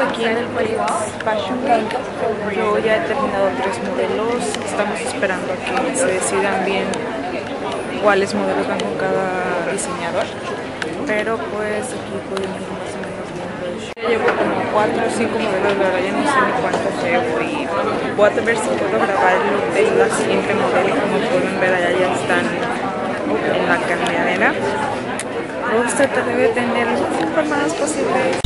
aquí en el país Fashion Week. Yo ya he terminado tres modelos. Estamos esperando a que se decidan bien cuáles modelos van con cada diseñador. Pero pues aquí podemos más o menos. Ya llevo como cuatro o cinco modelos, la verdad ya no sé ni cuántos llevo y voy a ver si puedo grabar look de la siguiente modelo. Como pueden ver allá ya están en la carne Voy a tratar de tener las informadas posibles.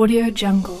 Audio Jungle.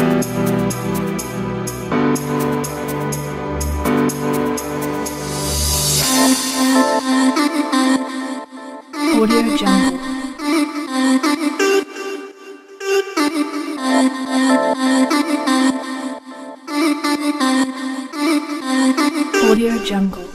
Jungle.